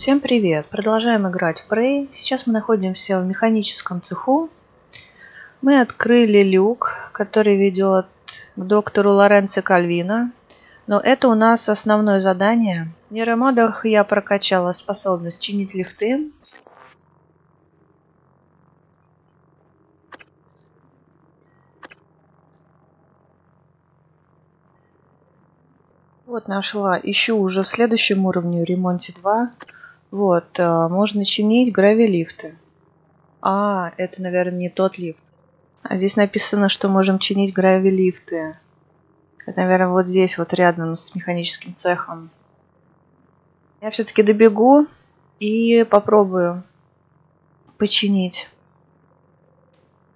Всем привет! Продолжаем играть в Prey. Сейчас мы находимся в механическом цеху. Мы открыли люк, который ведет к доктору Лоренцо Кальвина. Но это у нас основное задание. В нейромодах я прокачала способность чинить лифты. Вот нашла. Ищу уже в следующем уровне, ремонте 2. Вот, э, можно чинить гравилифты. А, это, наверное, не тот лифт. А здесь написано, что можем чинить гравилифты. Это, наверное, вот здесь, вот рядом с механическим цехом. Я все-таки добегу и попробую починить.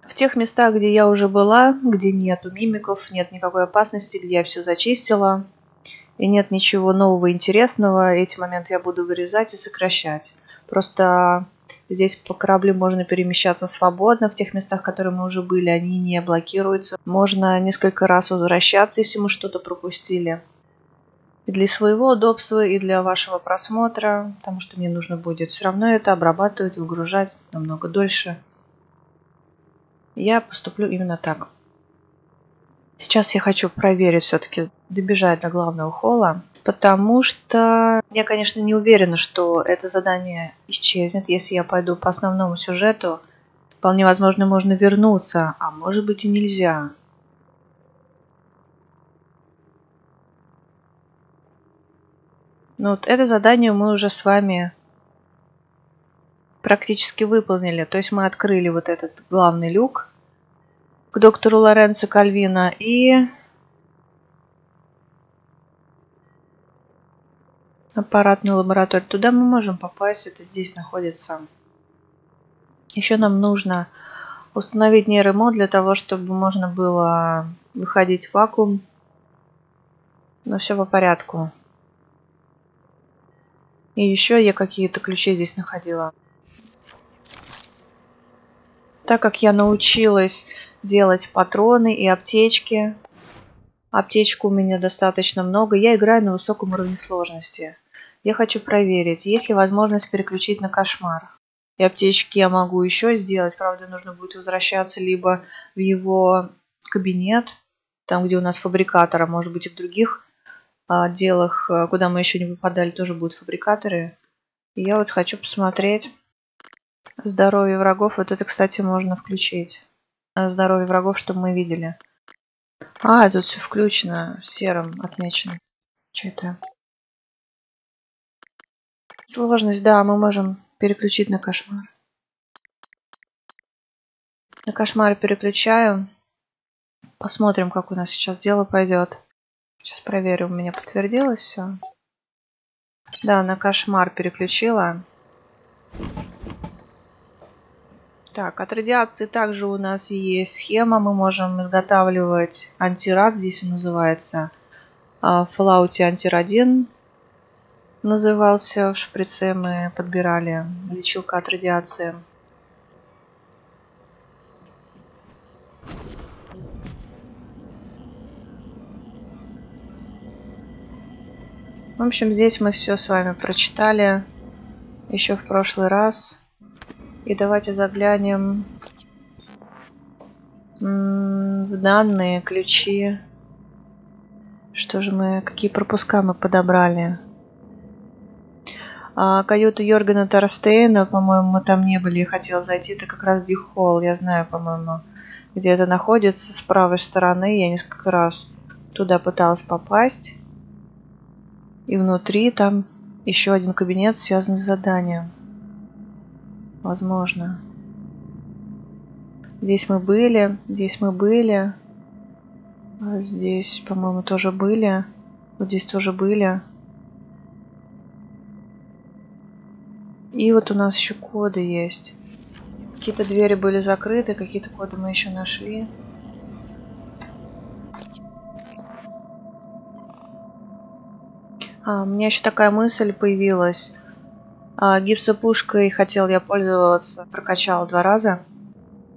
В тех местах, где я уже была, где нету мимиков, нет никакой опасности, где я все зачистила, и нет ничего нового интересного, эти моменты я буду вырезать и сокращать. Просто здесь по кораблю можно перемещаться свободно, в тех местах, которые мы уже были, они не блокируются. Можно несколько раз возвращаться, если мы что-то пропустили. И для своего удобства, и для вашего просмотра, потому что мне нужно будет все равно это обрабатывать, выгружать намного дольше. Я поступлю именно так. Сейчас я хочу проверить все-таки, добежать до главного холла, потому что я, конечно, не уверена, что это задание исчезнет, если я пойду по основному сюжету. Вполне возможно, можно вернуться, а может быть и нельзя. Ну вот это задание мы уже с вами практически выполнили. То есть мы открыли вот этот главный люк к доктору Лоренцо Кальвина и аппаратную лабораторию. Туда мы можем попасть, это здесь находится. Еще нам нужно установить нейромод для того, чтобы можно было выходить в вакуум. Но все по порядку. И еще я какие-то ключи здесь находила. Так как я научилась делать патроны и аптечки. Аптечку у меня достаточно много. Я играю на высоком уровне сложности. Я хочу проверить, есть ли возможность переключить на кошмар. И аптечки я могу еще сделать. Правда, нужно будет возвращаться либо в его кабинет, там, где у нас фабрикатор, а может быть и в других отделах, а, куда мы еще не попадали, тоже будут фабрикаторы. И я вот хочу посмотреть здоровье врагов. Вот это, кстати, можно включить здоровье врагов, чтобы мы видели. А, тут все включено, серым отмечено. Что это? Сложность, да, мы можем переключить на кошмар. На кошмар переключаю. Посмотрим, как у нас сейчас дело пойдет. Сейчас проверю, у меня подтвердилось все. Да, на кошмар переключила. Так, от радиации также у нас есть схема. Мы можем изготавливать антирад. Здесь он называется а, в антирадин назывался. В шприце мы подбирали лечилка от радиации. В общем, здесь мы все с вами прочитали еще в прошлый раз. И давайте заглянем в данные, ключи. Что же мы, какие пропуска мы подобрали? А, каюту Йоргана Торстейна, по-моему, мы там не были. Я хотела зайти, это как раз Дихолл. Я знаю, по-моему, где это находится. С правой стороны я несколько раз туда пыталась попасть. И внутри там еще один кабинет, связанный с заданием. Возможно. Здесь мы были, здесь мы были. А здесь, по-моему, тоже были. Вот здесь тоже были. И вот у нас еще коды есть. Какие-то двери были закрыты, какие-то коды мы еще нашли. А, у меня еще такая мысль появилась. А, гипсопушкой хотел я пользоваться, прокачала два раза.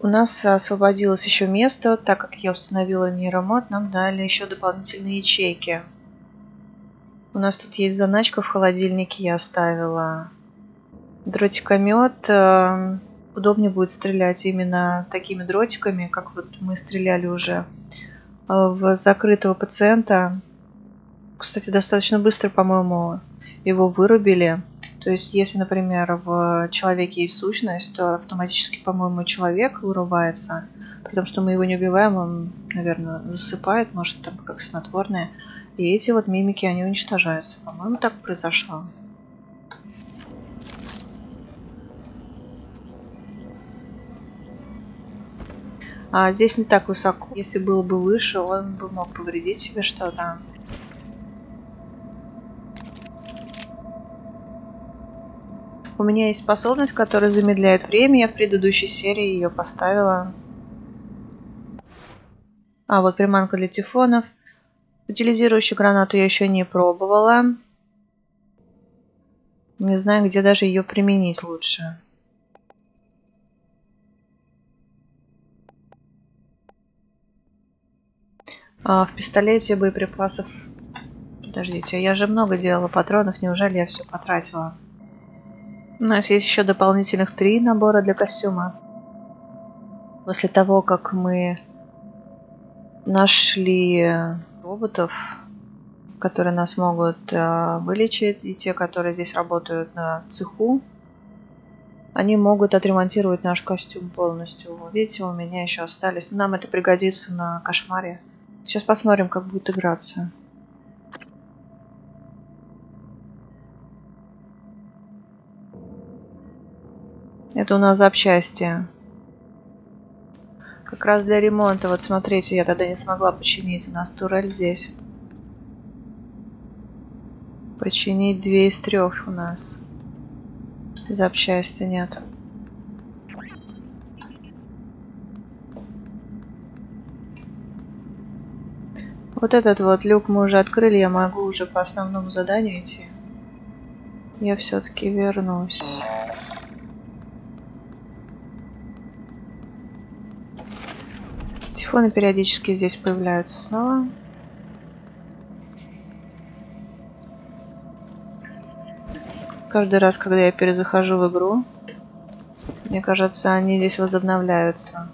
У нас освободилось еще место, так как я установила нейромод, нам дали еще дополнительные ячейки. У нас тут есть заначка в холодильнике, я оставила дротикомет э, удобнее будет стрелять именно такими дротиками, как вот мы стреляли уже э, в закрытого пациента. Кстати, достаточно быстро, по-моему, его вырубили. То есть, если, например, в человеке есть сущность, то автоматически, по-моему, человек вырубается. При том, что мы его не убиваем, он, наверное, засыпает, может, там как снотворное. И эти вот мимики, они уничтожаются. По-моему, так произошло. А здесь не так высоко. Если было бы выше, он бы мог повредить себе что-то. У меня есть способность, которая замедляет время. Я в предыдущей серии ее поставила. А, вот приманка для тифонов. Утилизирующую гранату я еще не пробовала. Не знаю, где даже ее применить лучше. А в пистолете боеприпасов... Подождите, я же много делала патронов, неужели я все потратила? У нас есть еще дополнительных три набора для костюма. После того, как мы нашли роботов, которые нас могут э, вылечить, и те, которые здесь работают на цеху, они могут отремонтировать наш костюм полностью. Видите, у меня еще остались. Нам это пригодится на кошмаре. Сейчас посмотрим, как будет играться. Это у нас запчасти. Как раз для ремонта. Вот смотрите, я тогда не смогла починить. У нас турель здесь. Починить две из трех у нас. Запчасти нет. Вот этот вот люк мы уже открыли, я могу уже по основному заданию идти. Я все-таки вернусь. Тифоны периодически здесь появляются снова. Каждый раз, когда я перезахожу в игру, мне кажется, они здесь возобновляются.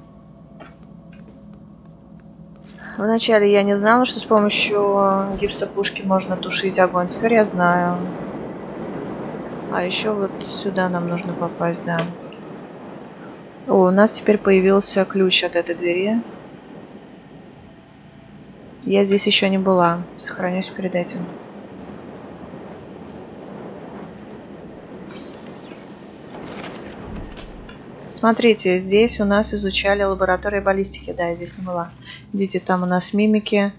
Вначале я не знала, что с помощью гипсопушки можно тушить огонь. Теперь я знаю. А еще вот сюда нам нужно попасть, да. О, у нас теперь появился ключ от этой двери. Я здесь еще не была. Сохранюсь перед этим. Смотрите, здесь у нас изучали лабораторию баллистики. Да, я здесь не была. Видите, там у нас мимики.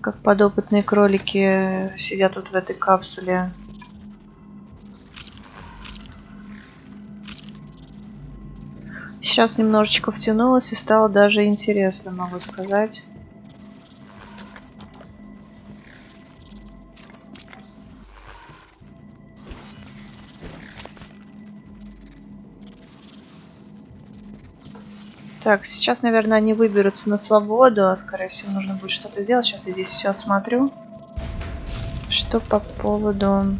Как подопытные кролики сидят вот в этой капсуле. Сейчас немножечко втянулась и стало даже интересно, могу сказать. Так, сейчас, наверное, они выберутся на свободу, а скорее всего нужно будет что-то сделать. Сейчас я здесь все смотрю. Что по поводу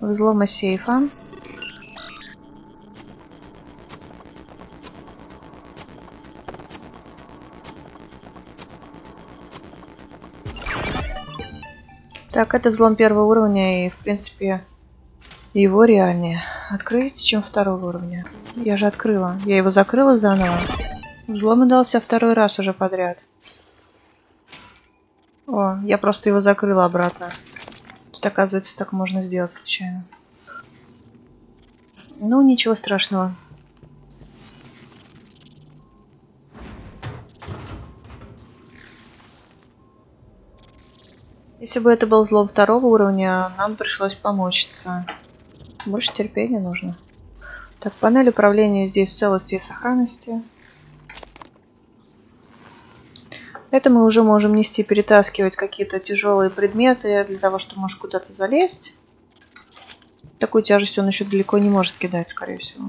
взлома сейфа. Так, это взлом первого уровня, и, в принципе, его реальнее открыть, чем второго уровня. Я же открыла. Я его закрыла заново. Взлом дался второй раз уже подряд. О, я просто его закрыла обратно. Тут, оказывается, так можно сделать случайно. Ну, ничего страшного. Если бы это был взлом второго уровня, нам пришлось помочиться. Больше терпения нужно. Так, панель управления здесь целости и сохранности. Это мы уже можем нести, перетаскивать какие-то тяжелые предметы для того, чтобы может куда-то залезть. Такую тяжесть он еще далеко не может кидать, скорее всего.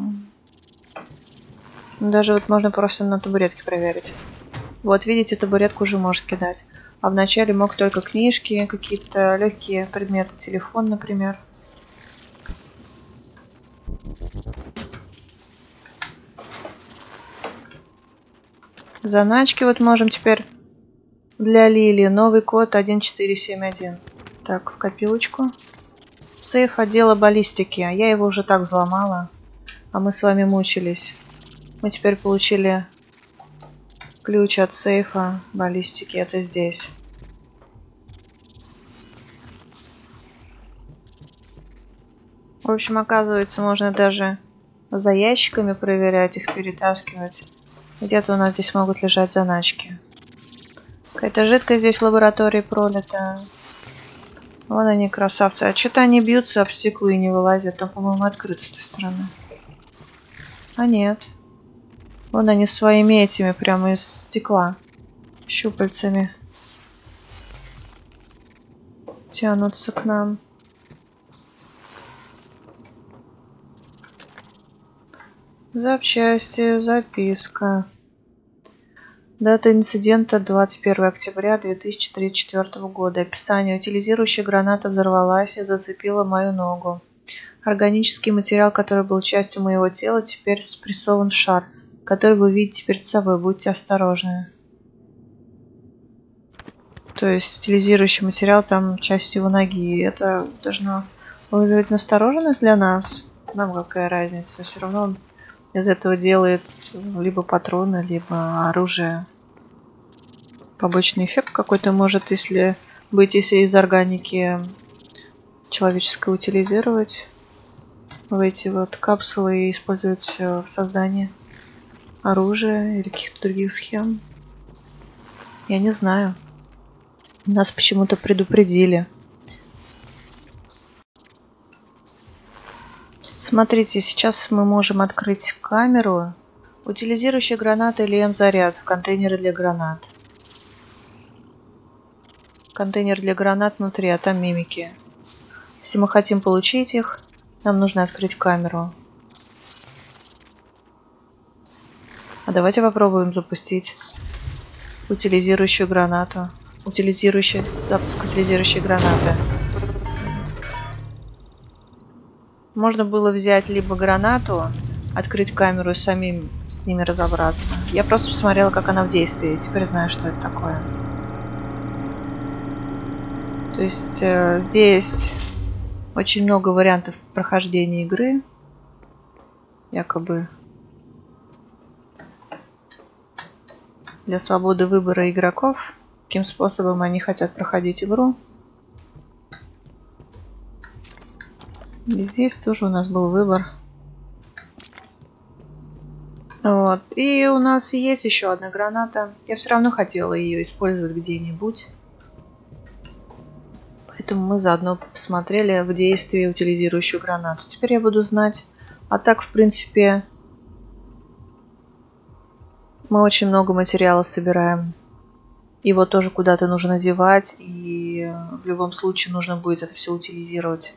Даже вот можно просто на табуретке проверить. Вот, видите, табуретку уже может кидать. А вначале мог только книжки, какие-то легкие предметы, телефон, например. Заначки вот можем теперь для Лили. Новый код 1471. Так, в копилочку. Сейф отдела баллистики. Я его уже так взломала. А мы с вами мучились. Мы теперь получили ключ от сейфа баллистики. Это здесь. В общем, оказывается, можно даже за ящиками проверять их, перетаскивать. Где-то у нас здесь могут лежать заначки. Какая-то жидкость здесь в лаборатории пролита. Вон они, красавцы. А что-то они бьются об стекло и не вылазят. Там, по-моему, открыто с той стороны. А нет. Вон они своими этими, прямо из стекла. Щупальцами. Тянутся к нам. Запчасти, записка. Дата инцидента 21 октября 2034 года. Описание. Утилизирующая граната взорвалась и зацепила мою ногу. Органический материал, который был частью моего тела, теперь спрессован в шар, который вы видите перед собой. Будьте осторожны. То есть утилизирующий материал там часть его ноги. Это должно вызвать настороженность для нас. Нам какая разница. Все равно он из этого делает либо патроны, либо оружие. Побочный эффект какой-то может, если быть, если из органики человеческой утилизировать в эти вот капсулы и использовать в создании оружия или каких-то других схем. Я не знаю. Нас почему-то предупредили. Смотрите, сейчас мы можем открыть камеру. Утилизирующая граната или М-заряд в контейнере для гранат. Контейнер для гранат внутри, а там мимики. Если мы хотим получить их, нам нужно открыть камеру. А давайте попробуем запустить утилизирующую гранату. Утилизирующий запуск утилизирующей гранаты. Можно было взять либо гранату, открыть камеру и самим с ними разобраться. Я просто посмотрела, как она в действии, теперь знаю, что это такое. То есть э, здесь очень много вариантов прохождения игры. Якобы для свободы выбора игроков, каким способом они хотят проходить игру. И здесь тоже у нас был выбор. Вот. И у нас есть еще одна граната. Я все равно хотела ее использовать где-нибудь. Поэтому мы заодно посмотрели в действии утилизирующую гранату. Теперь я буду знать. А так, в принципе, мы очень много материала собираем. Его тоже куда-то нужно девать. И в любом случае нужно будет это все утилизировать.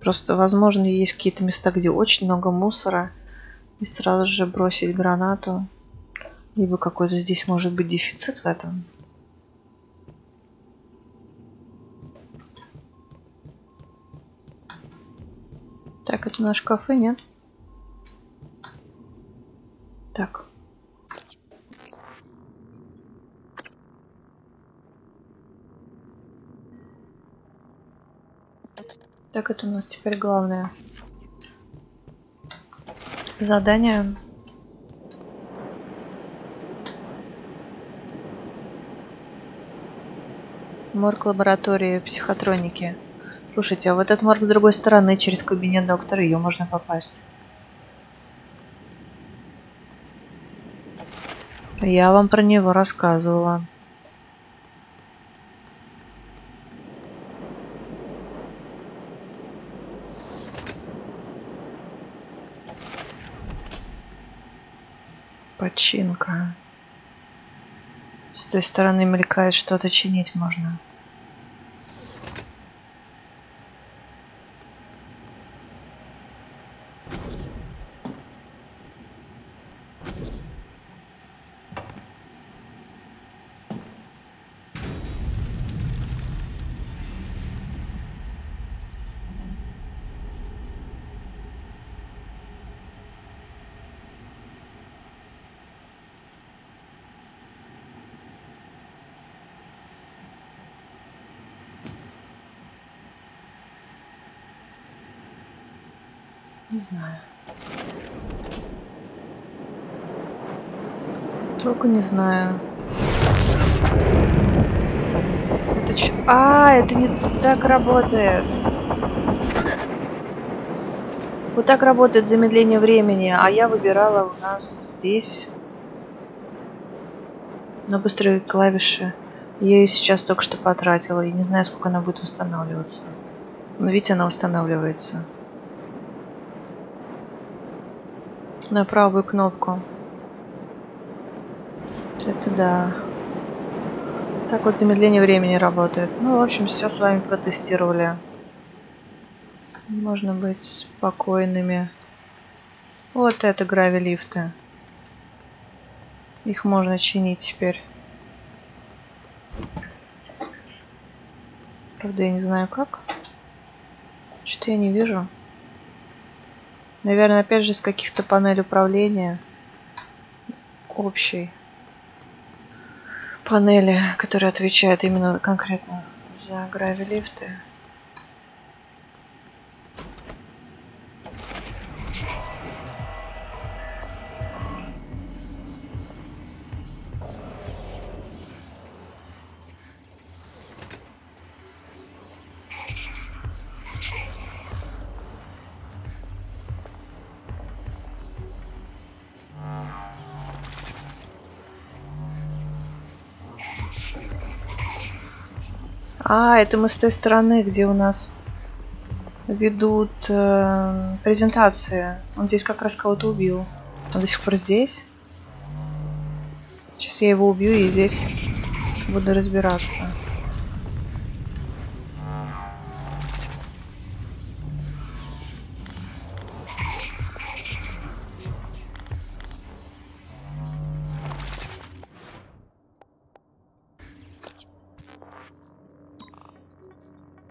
Просто, возможно, есть какие-то места, где очень много мусора. И сразу же бросить гранату. Либо какой-то здесь может быть дефицит в этом. Так, это на шкафы, нет? Так. Так, это у нас теперь главное задание. Морг лаборатории психотроники. Слушайте, а вот этот морг с другой стороны, через кабинет доктора, ее можно попасть. Я вам про него рассказывала. Починка. С той стороны мелькает что-то чинить можно. Не знаю. Только не знаю. Это ч... А, это не так работает. Вот так работает замедление времени, а я выбирала у нас здесь на быстрые клавиши. Я ее сейчас только что потратила, и не знаю, сколько она будет восстанавливаться. Но видите, она восстанавливается. На правую кнопку. Это да. Так вот замедление времени работает. Ну, в общем, все с вами протестировали. Можно быть спокойными. Вот это гравилифты. Их можно чинить теперь. Правда, я не знаю как. Что-то я не вижу. Наверное, опять же, с каких-то панелей управления. Общей панели, которая отвечает именно конкретно за гравилифты. А, это мы с той стороны, где у нас ведут э, презентации. Он здесь как раз кого-то убил. Он до сих пор здесь. Сейчас я его убью и здесь буду разбираться.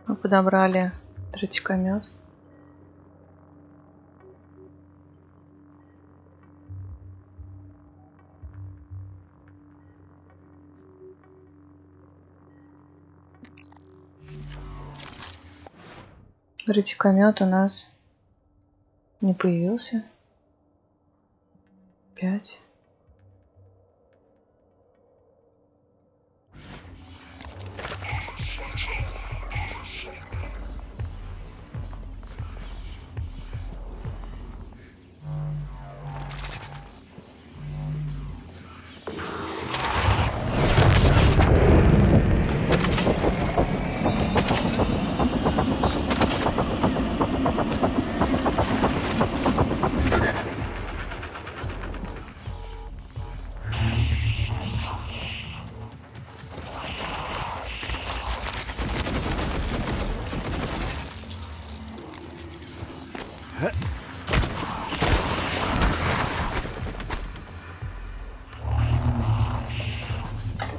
Мы подобрали тротикомет. Ретикомет у нас не появился. Пять.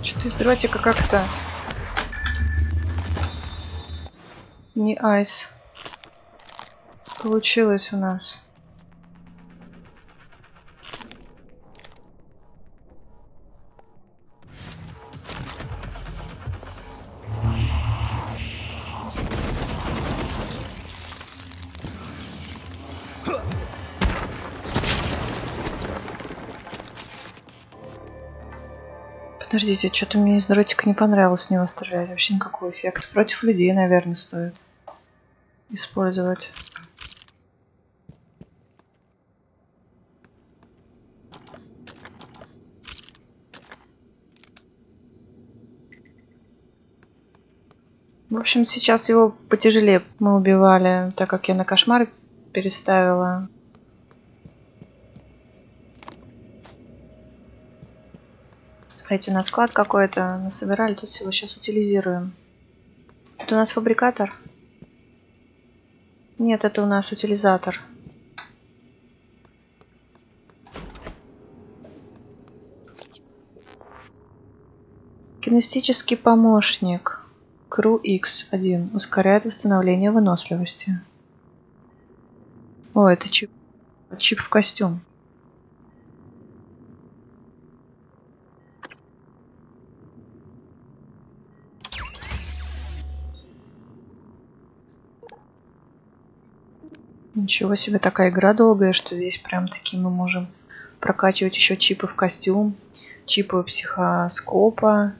Что-то из дротика как-то не айс получилось у нас. Подождите, что-то мне из дротика не понравилось с него стрелять. Вообще никакой эффект. Против людей, наверное, стоит использовать. В общем, сейчас его потяжелее мы убивали, так как я на кошмар переставила. У нас склад какой-то насобирали, тут всего сейчас утилизируем. Это у нас фабрикатор? Нет, это у нас утилизатор. Кинестический помощник. Crew X1 ускоряет восстановление выносливости. О, это чип. Чип в костюм. Ничего себе, такая игра долгая, что здесь прям таки мы можем прокачивать еще чипы в костюм, чипы психоскопа,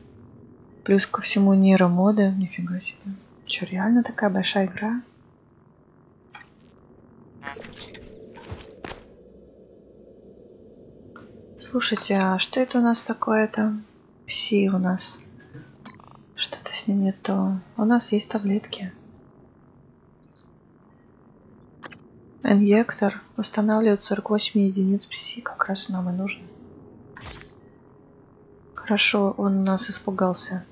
плюс ко всему нейромоды. Нифига себе. Че, реально такая большая игра? Слушайте, а что это у нас такое-то? Пси у нас. Что-то с ним не то. У нас есть таблетки. Инъектор восстанавливает 48 единиц пси, как раз нам и нужно. Хорошо, он нас испугался.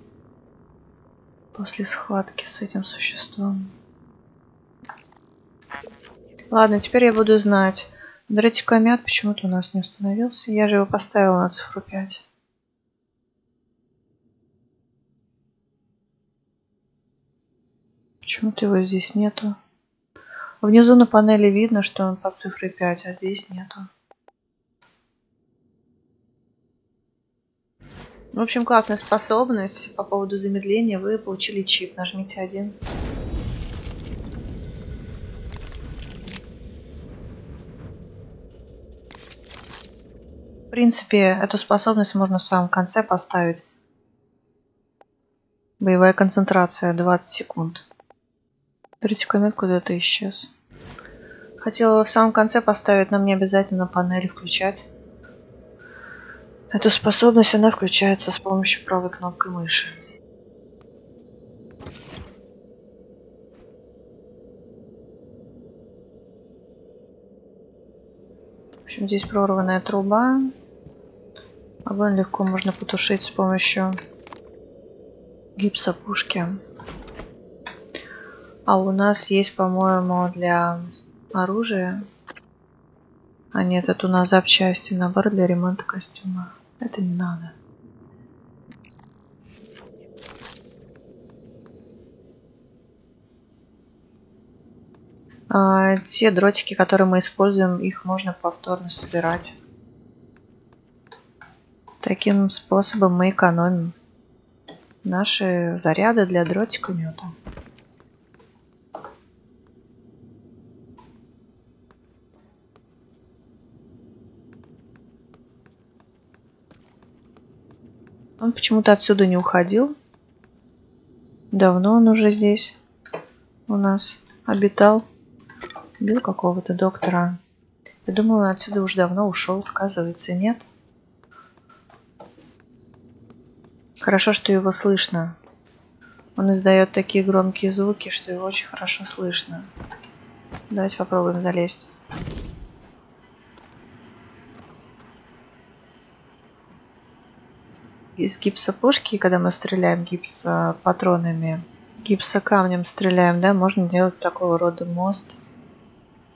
После схватки с этим существом. Ладно, теперь я буду знать. Дротикомет почему-то у нас не установился. Я же его поставила на цифру 5. Почему-то его здесь нету. Внизу на панели видно, что он по цифре 5, а здесь нету. В общем, классная способность. По поводу замедления вы получили чип. Нажмите один. В принципе, эту способность можно в самом конце поставить. Боевая концентрация 20 секунд. Третий комет куда-то исчез. Хотела в самом конце поставить, но мне обязательно панели включать. Эту способность она включается с помощью правой кнопкой мыши. В общем, здесь прорванная труба. Огонь легко можно потушить с помощью гипса пушки. А у нас есть, по-моему, для оружия. А нет, это у нас запчасти, набор для ремонта костюма. Это не надо. А, те дротики, которые мы используем, их можно повторно собирать. Таким способом мы экономим наши заряды для дротика мета. Он почему-то отсюда не уходил. Давно он уже здесь у нас обитал. Бил какого-то доктора. Я думала, он отсюда уже давно ушел. Оказывается, нет. Хорошо, что его слышно. Он издает такие громкие звуки, что его очень хорошо слышно. Давайте попробуем залезть. Из гипсопушки, когда мы стреляем гипсопатронами, гипсокамнем стреляем, да, можно делать такого рода мост,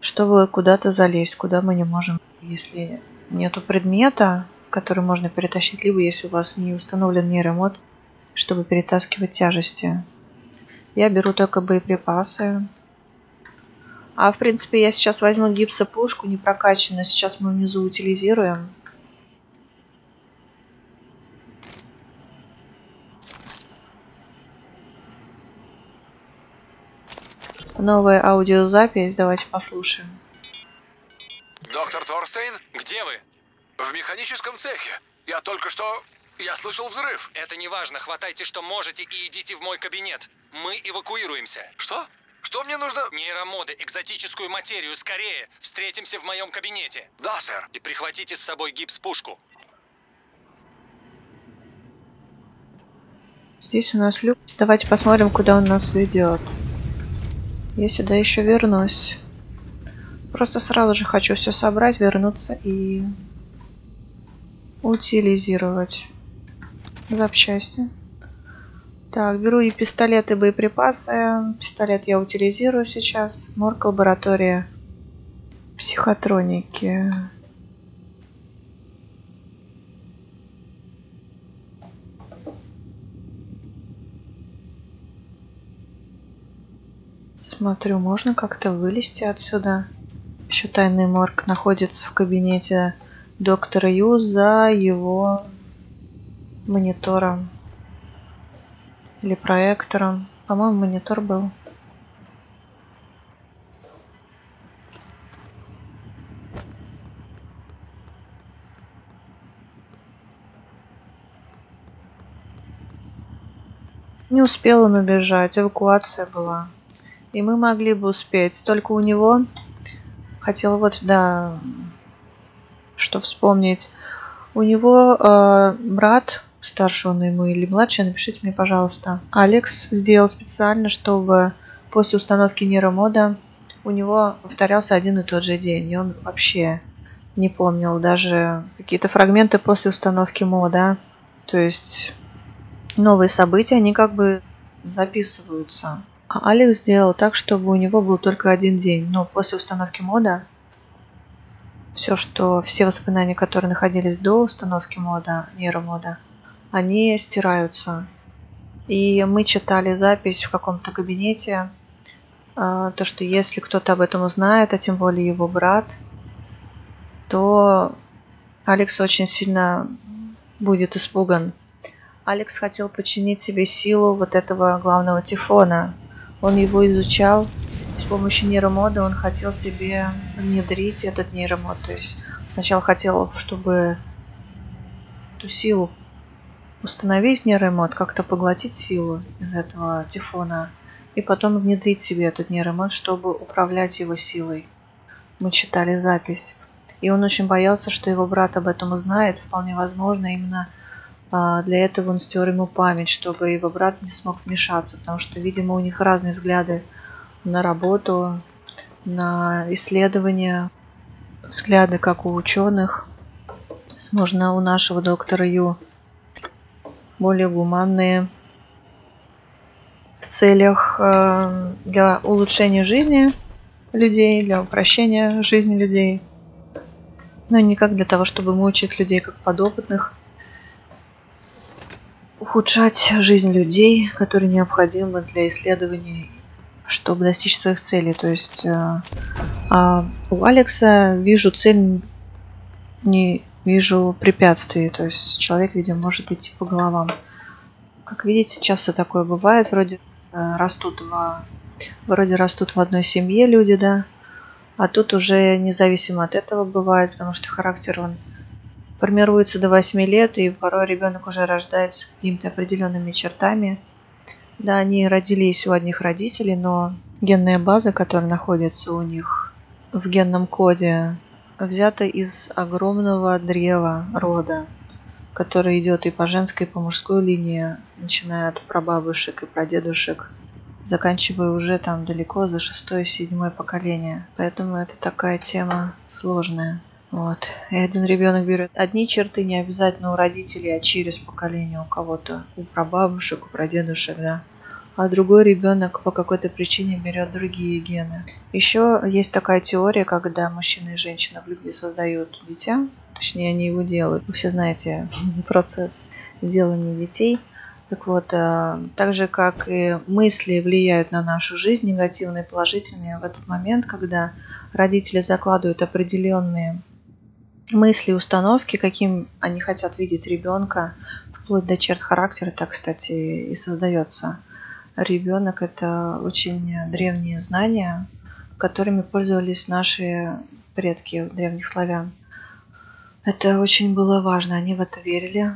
чтобы куда-то залезть, куда мы не можем, если нету предмета, который можно перетащить, либо если у вас не установлен нейромод, чтобы перетаскивать тяжести. Я беру только боеприпасы. А в принципе я сейчас возьму гипсопушку не прокачанную, сейчас мы внизу утилизируем. Новая аудиозапись, давайте послушаем. Доктор Торстейн? Где вы? В механическом цехе. Я только что... Я слышал взрыв. Это не важно. Хватайте, что можете, и идите в мой кабинет. Мы эвакуируемся. Что? Что мне нужно? Нейромоды, экзотическую материю, скорее. Встретимся в моем кабинете. Да, сэр. И прихватите с собой гипс-пушку. Здесь у нас люк. Давайте посмотрим, куда он нас ведет. Я сюда еще вернусь. Просто сразу же хочу все собрать, вернуться и утилизировать запчасти. Так, беру и пистолет, и боеприпасы. Пистолет я утилизирую сейчас. Морг, лаборатория психотроники. смотрю, можно как-то вылезти отсюда? Еще тайный морг находится в кабинете доктора Ю за его монитором или проектором. По-моему, монитор был. Не успел он убежать, эвакуация была. И мы могли бы успеть. Только у него... Хотел вот, да, что вспомнить. У него э, брат, старше он ему или младший, напишите мне, пожалуйста. Алекс сделал специально, чтобы после установки нейромода у него повторялся один и тот же день. И он вообще не помнил даже какие-то фрагменты после установки мода. То есть новые события, они как бы записываются. А Алекс сделал так, чтобы у него был только один день. Но после установки мода все, что все воспоминания, которые находились до установки мода, нейромода, они стираются. И мы читали запись в каком-то кабинете, а, то, что если кто-то об этом узнает, а тем более его брат, то Алекс очень сильно будет испуган. Алекс хотел подчинить себе силу вот этого главного Тифона. Он его изучал, с помощью нейромода он хотел себе внедрить этот нейромод. То есть сначала хотел, чтобы эту силу установить нейромод, как-то поглотить силу из этого тифона, и потом внедрить себе этот нейромод, чтобы управлять его силой. Мы читали запись. И он очень боялся, что его брат об этом узнает. Вполне возможно, именно для этого он стер ему память, чтобы его брат не смог вмешаться, потому что, видимо, у них разные взгляды на работу, на исследования, взгляды, как у ученых. Возможно, у нашего доктора Ю более гуманные в целях э, для улучшения жизни людей, для упрощения жизни людей. Но не как для того, чтобы мучить людей как подопытных. Ухудшать жизнь людей, которые необходимы для исследований чтобы достичь своих целей. То есть э, а у Алекса вижу цель, не вижу препятствий. То есть человек, видимо, может идти по головам. Как видите, часто такое бывает. Вроде э, растут в, вроде растут в одной семье люди, да. А тут уже независимо от этого бывает, потому что характер он формируется до 8 лет, и порой ребенок уже рождается с какими-то определенными чертами – да, они родились у одних родителей, но генная база, которая находится у них в генном коде, взята из огромного древа рода, который идет и по женской, и по мужской линии, начиная от прабабушек и прадедушек, заканчивая уже там далеко за шестое, седьмое поколение. Поэтому это такая тема сложная. Вот. И один ребенок берет одни черты, не обязательно у родителей, а через поколение у кого-то, у прабабушек, у прадедушек, да а другой ребенок по какой-то причине берет другие гены. Еще есть такая теория, когда мужчина и женщина в любви создают дитя, точнее они его делают. Вы все знаете процесс делания детей. Так вот, э, так же как и мысли влияют на нашу жизнь, негативные и положительные, в этот момент, когда родители закладывают определенные мысли, установки, каким они хотят видеть ребенка, вплоть до черт характера, так, кстати, и создается ребенок это очень древние знания, которыми пользовались наши предки древних славян. Это очень было важно, они в это верили.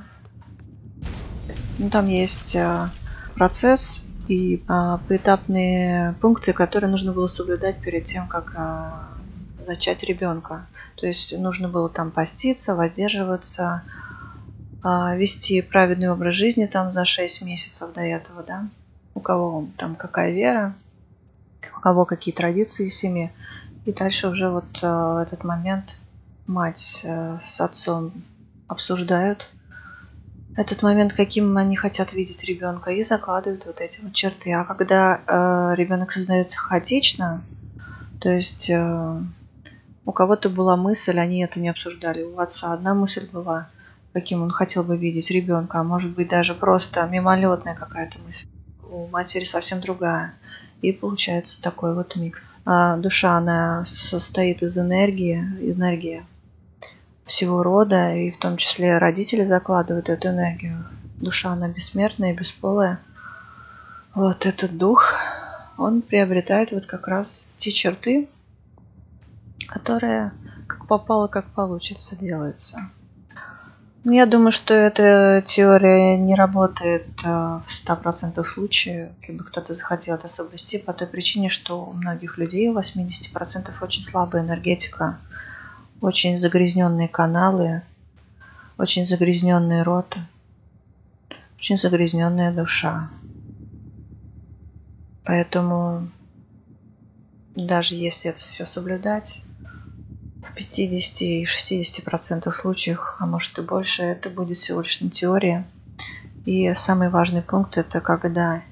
Ну, там есть а, процесс и а, поэтапные пункты, которые нужно было соблюдать перед тем, как а, зачать ребенка. То есть нужно было там поститься, воздерживаться, вести праведный образ жизни там за 6 месяцев до этого, да у кого там какая вера, у кого какие традиции в семье. И дальше уже вот э, в этот момент мать э, с отцом обсуждают этот момент, каким они хотят видеть ребенка, и закладывают вот эти вот черты. А когда э, ребенок создается хаотично, то есть э, у кого-то была мысль, они это не обсуждали. У отца одна мысль была, каким он хотел бы видеть ребенка, а может быть даже просто мимолетная какая-то мысль у матери совсем другая. И получается такой вот микс. А душа, она состоит из энергии, энергии всего рода, и в том числе родители закладывают эту энергию. Душа, она бессмертная, бесполая. Вот этот дух, он приобретает вот как раз те черты, которые как попало, как получится делается. Ну, я думаю, что эта теория не работает э, в 100% случаев, если бы кто-то захотел это соблюсти, по той причине, что у многих людей, у 80% очень слабая энергетика, очень загрязненные каналы, очень загрязненные роты, очень загрязненная душа. Поэтому даже если это все соблюдать, в 50 и 60 процентах случаев, а может и больше, это будет всего лишь на теории. И самый важный пункт это когда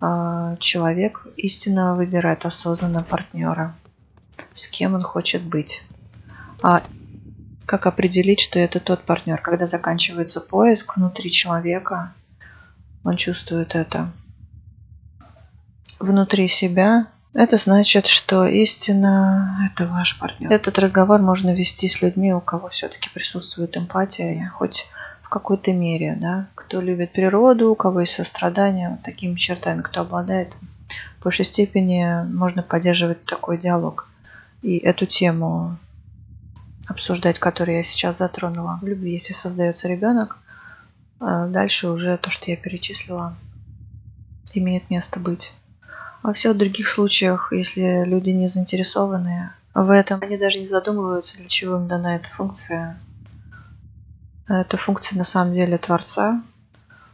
э, человек истинно выбирает осознанно партнера, с кем он хочет быть. А как определить, что это тот партнер? Когда заканчивается поиск внутри человека, он чувствует это. Внутри себя это значит, что истина – это ваш партнер. Этот разговор можно вести с людьми, у кого все-таки присутствует эмпатия, хоть в какой-то мере, да. Кто любит природу, у кого есть сострадание, вот такими чертами, кто обладает, в большей степени можно поддерживать такой диалог. И эту тему обсуждать, которую я сейчас затронула. В любви, если создается ребенок, а дальше уже то, что я перечислила, имеет место быть. Во всех других случаях, если люди не заинтересованы в этом, они даже не задумываются, для чего им дана эта функция. Это функция на самом деле Творца,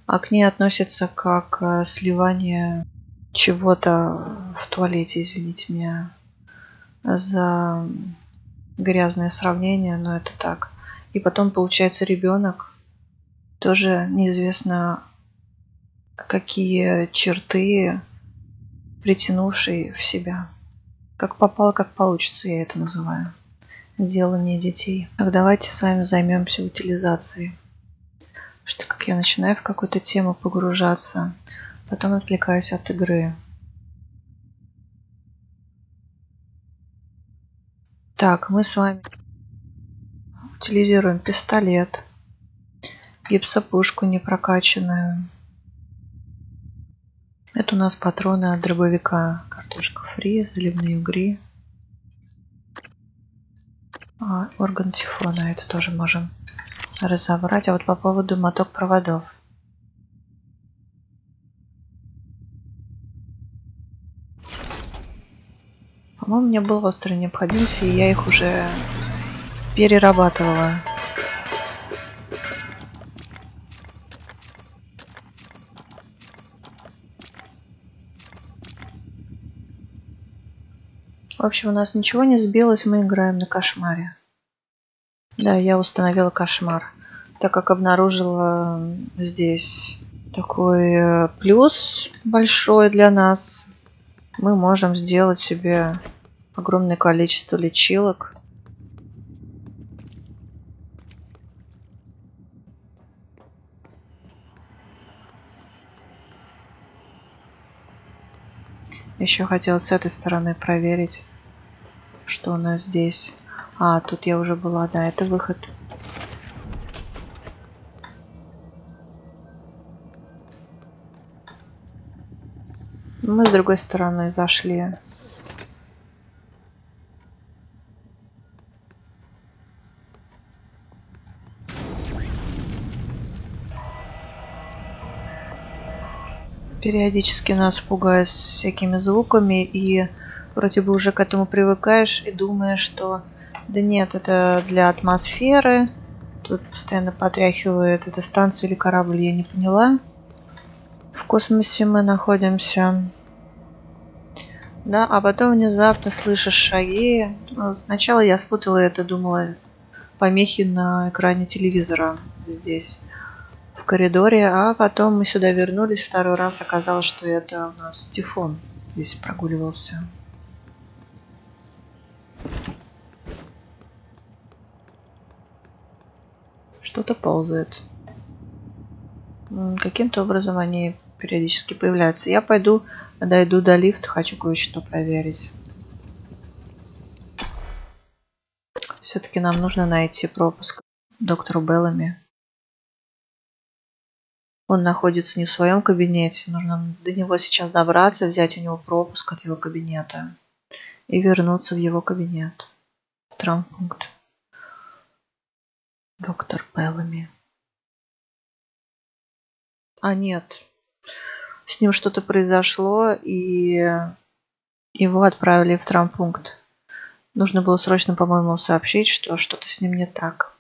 а к ней относится как э, сливание чего-то в туалете, извините меня, за грязное сравнение, но это так. И потом получается ребенок, тоже неизвестно, какие черты притянувший в себя. Как попало, как получится, я это называю. Делание детей. Так давайте с вами займемся утилизацией. Что как я начинаю в какую-то тему погружаться, потом отвлекаюсь от игры. Так, мы с вами утилизируем пистолет, гипсопушку непрокачанную, это у нас патроны от дробовика. Картошка фри, заливные угри. А, орган тифона, это тоже можем разобрать. А вот по поводу моток проводов. По-моему, мне было острая необходимость, и я их уже перерабатывала. В общем, у нас ничего не сбилось, мы играем на кошмаре. Да, я установила кошмар, так как обнаружила здесь такой э, плюс большой для нас. Мы можем сделать себе огромное количество лечилок. Еще хотела с этой стороны проверить. Что у нас здесь? А, тут я уже была, да, это выход. Мы с другой стороны зашли. Периодически нас пугают всякими звуками и вроде бы уже к этому привыкаешь и думаешь, что да нет, это для атмосферы. Тут постоянно потряхивает эта станция или корабль, я не поняла. В космосе мы находимся. Да, а потом внезапно слышишь шаги. Сначала я спутала это, думала помехи на экране телевизора здесь, в коридоре, а потом мы сюда вернулись второй раз, оказалось, что это у нас Тифон здесь прогуливался. Что-то ползает. Каким-то образом они периодически появляются. Я пойду, дойду до лифта, хочу кое-что проверить. Все-таки нам нужно найти пропуск доктору Беллами. Он находится не в своем кабинете. Нужно до него сейчас добраться, взять у него пропуск от его кабинета и вернуться в его кабинет. Травмпункт. Доктор Беллами. А, нет. С ним что-то произошло, и его отправили в травмпункт. Нужно было срочно, по-моему, сообщить, что что-то с ним не так.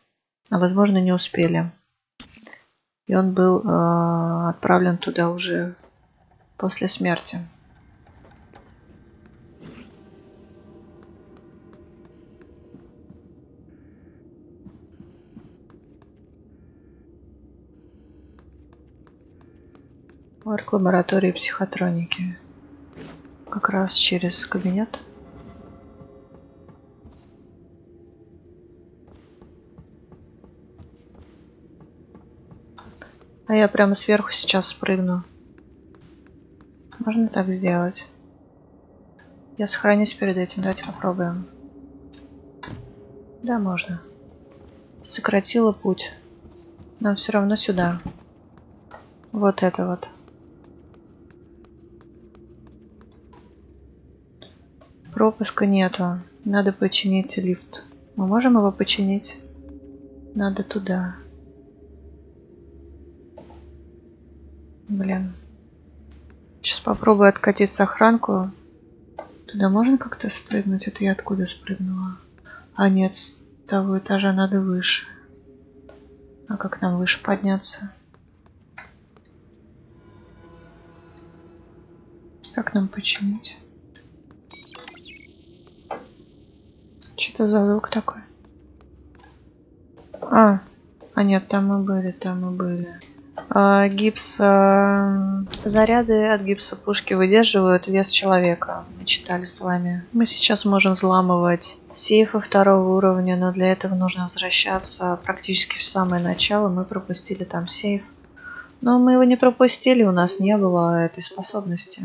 А возможно, не успели. И он был э, отправлен туда уже после смерти. Орк лаборатории психотроники. Как раз через кабинет. А я прямо сверху сейчас спрыгну. Можно так сделать. Я сохранюсь перед этим. Давайте попробуем. Да, можно. Сократила путь. Нам все равно сюда. Вот это вот. Пропуска нету. Надо починить лифт. Мы можем его починить? Надо туда. Блин. Сейчас попробую откатить сохранку. Туда можно как-то спрыгнуть? Это я откуда спрыгнула? А нет, с того этажа надо выше. А как нам выше подняться? Как нам починить? Что-то за звук такой. А, а нет, там мы были, там мы были. А, гипс... А, заряды от гипса пушки выдерживают вес человека. Мы читали с вами. Мы сейчас можем взламывать сейфы второго уровня, но для этого нужно возвращаться практически в самое начало. Мы пропустили там сейф. Но мы его не пропустили, у нас не было этой способности.